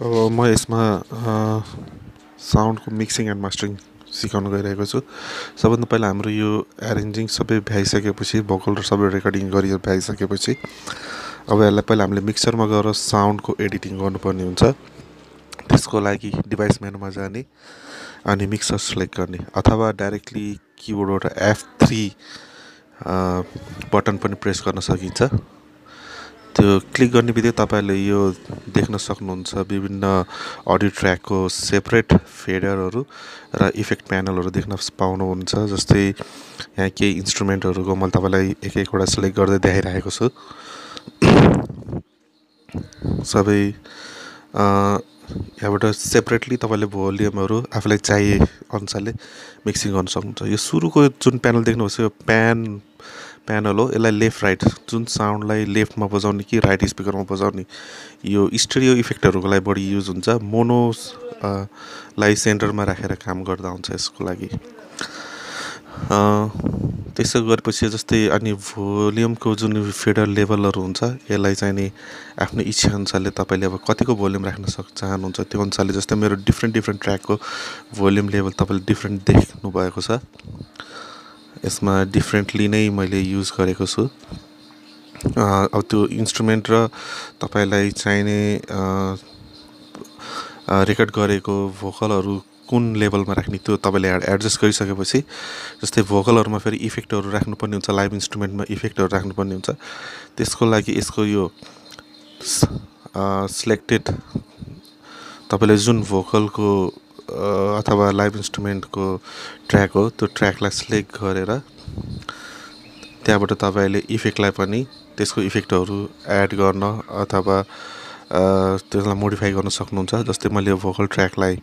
अब म यसमा साउन्डको मिक्सिङ एन्ड मास्टरिङ सिकाउन गइरहेको छु। सबभन्दा पहिला हाम्रो यो एरेन्जिङ सबै भ्याइसकेपछि भोकल र सबै रेकर्डिङ गरि भ्याइसकेपछि अब यसलाई पहिला हामीले मिक्सरमा गएर साउन्डको एडिटिङ गर्नुपर्ने हुन्छ। त्यसको लागि डिभाइस मेनुमा जाने अनि मिक्सर सेलेक्ट गर्ने अथवा डाइरेक्टली किबोर्डबाट एफ थ्री बटन पनि प्रेस गर्न सकिन्छ। त्यो क्लिक गर्ने बित्तिकै तपाईँहरूले यो देख्न सक्नुहुन्छ विभिन्न अडियो ट्र्याकको सेपरेट फेडरहरू र इफेक्ट प्यानलहरू देख्न पाउनुहुन्छ जस्तै यहाँ केही इन्स्ट्रुमेन्टहरूको मैले तपाईँलाई एक एकवटा सेलेक्ट गर्दै देखाइरहेको छु। सबै यहाँबाट सेपरेटली तपाईँले भोल्युमहरू आफूलाई चाहिए अनुसारले मिक्सिङ गर्न सक्नुहुन्छ। यो सुरुको जुन प्यानल देख्नुहोस् यो प्यान प्यानल हो यसलाई लेफ्ट राइट जुन साउन्डलाई लेफ्टमा बजाउने कि राइट स्पिकरमा बजाउने यो स्टुडियो इफेक्टहरूको लागि बढी युज हुन्छ। मोनो लाई सेन्टरमा राखेर काम गर्दा हुन्छ यसको लागि। त्यसो गरेपछि जस्तै अनि भोल्युमको जुन फेडर लेभलहरू हुन्छ यसलाई चाहिँ नि आफ्नो इच्छा अनुसारले तपाईँले अब कतिको भोल्युम राख्न सक् चाहनुहुन्छ? त्यो अनुसारले जस्तै मेरो डिफ्रेन्ट डिफ्रेन्ट ट्र्याकको भोल्युम लेभल तपाईँले डिफ्रेन्ट देख्नु भएको छ। यसमा डिफ्रेन्टली नै मैले युज गरेको छु। अब त्यो इन्स्ट्रुमेन्ट र तपाईँलाई चाहिने रेकर्ड गरेको भोकलहरू कुन लेभलमा राख्ने त्यो तपाईँले एडजस्ट गरिसकेपछि जस्तै भोकलहरूमा फेरि इफेक्टहरू राख्नुपर्ने हुन्छ लाइभ इन्स्ट्रुमेन्टमा इफेक्टहरू राख्नुपर्ने हुन्छ। त्यसको लागि यसको यो सिलेक्टेड तपाईँले जुन भोकलको अथवा लाइभ इन्स्ट्रुमेन्टको ट्र्याक हो त्यो ट्र्याकलाई सिलेक्ट गरेर त्यहाँबाट तपाईँले इफेक्टलाई पनि त्यसको इफेक्टहरू एड गर्न अथवा त्यसलाई मोडिफाई गर्न सक्नुहुन्छ जस्तै मैले भोकल ट्र्याकलाई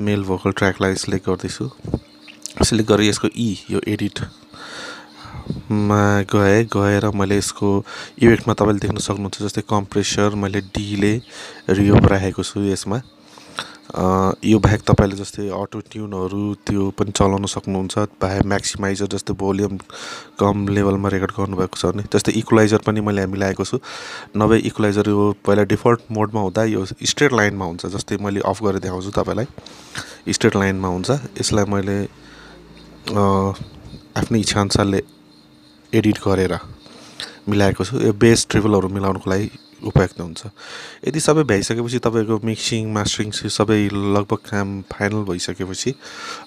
मेल भोकल ट्र्याकलाई सिलेक्ट गर्दैछु। सिलेक्ट गरेर यसको इ यो एडिटमा गएँ गएर मैले यसको इफेक्टमा तपाईँले देख्न सक्नुहुन्छ जस्तै कम्प्रेसर मैले डिले रियोब राखेको छु यसमा। यो बाहेक तपाईँले जस्तै अटो ट्युनहरू त्यो पनि चलाउन सक्नुहुन्छ बाहेक म्याक्सिमाइजर जस्तै भोल्युम कम लेभलमा रेकर्ड गर्नुभएको छ भने जस्तै इक्वलाइजर पनि मैले मिलाएको छु। नभए इक्वलाइजर यो पहिला डिफल्ट मोडमा हुँदा यो स्ट्रेट लाइनमा हुन्छ जस्तै मैले अफ गरेर देखाउँछु तपाईँलाई। स्ट्रेट लाइनमा हुन्छ यसलाई मैले आफ्नै इच्छाअनुसारले एडिट गरेर मिलाएको छु। यो बेस ट्रिबलहरू मिलाउनुको लागि उपयुक्त हुन्छ यदि सबै भ्याइसकेपछि तपाईँको मिक्सिङ मास्टरिङ सबै लगभग काम फाइनल भइसकेपछि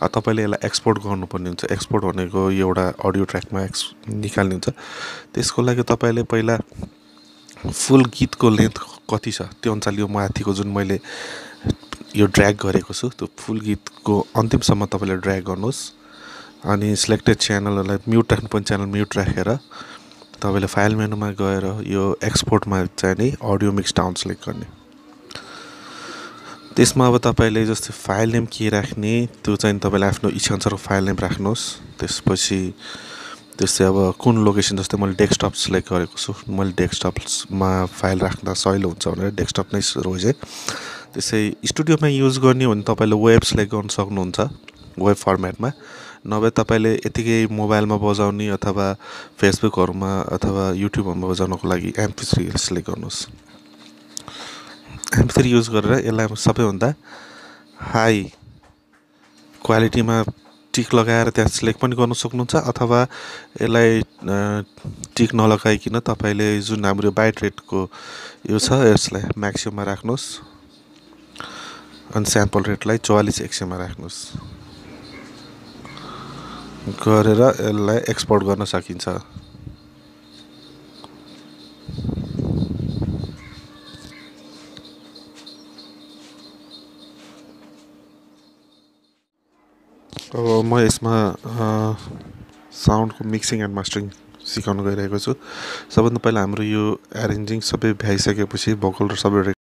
तपाईँले यसलाई एक्सपोर्ट गर्नुपर्ने हुन्छ। एक्सपोर्ट भनेको एउटा अडियो ट्र्याकमा एक्स निकाल्ने हुन्छ। त्यसको लागि तपाईँले पहिला फुल गीतको लेन्थ कति छ? त्यो अनुसारले यो माथिको जुन मैले यो ड्र्याग गरेको छु त्यो फुल गीतको अन्तिमसम्म तपाईँले ड्र्याग गर्नुहोस्। अनि सिलेक्टेड च्यानलहरूलाई म्युट राख्नुपर्ने च्यानल म्युट राखेर तपाईँले फाइल मेनुमा गएर यो एक्सपोर्टमा चाहिँ नि अडियो मिक्स डाउन सेलेक्ट गर्ने। त्यसमा अब तपाईँले जस्तै फाइल नेम के राख्ने त्यो चाहिँ तपाईँले आफ्नो इच्छाअनुसारको फाइल नेम राख्नुहोस्। त्यसपछि त्यस्तै अब कुन लोकेसन जस्तै मैले डेस्कटप सेलेक्ट गरेको छु मैले डेस्कटपमा फाइल राख्दा सहिलो हुन्छ भनेर डेस्कटप नै रोजेँ। त्यसै स्टुडियोमा युज गर्ने हो भने तपाईँले वेब सेलेक्ट गर्न सक्नुहुन्छ वेब फर्मेटमा नभए तपाईँले यतिकै मोबाइलमा बजाउने अथवा फेसबुकहरूमा अथवा युट्युबहरूमा बजाउनको लागि एमपी थ्री सेलेक्ट गर्नुहोस्। एमपी थ्री युज गरेर यसलाई सबैभन्दा हाई क्वालिटीमा टिक लगाएर त्यहाँ सिलेक्ट पनि गर्न सक्नुहुन्छ अथवा यसलाई टिक नलगाइकन तपाईँले जुन हाम्रो बाइट रेटको यो छ यसलाई म्याक्सिममा राख्नुहोस्। अनि स्याम्पल रेटलाई चौवालिस एक्सएमा राख्नुहोस्। गरेर यसलाई एक्सपोर्ट गर्न सकिन्छ। अब म यसमा साउन्डको मिक्सिङ एन्ड मास्टरिङ सिकाउन गइरहेको छु। सबभन्दा पहिला हाम्रो यो एरेन्जिङ सबै भ्याइसकेपछि भोकल र सबै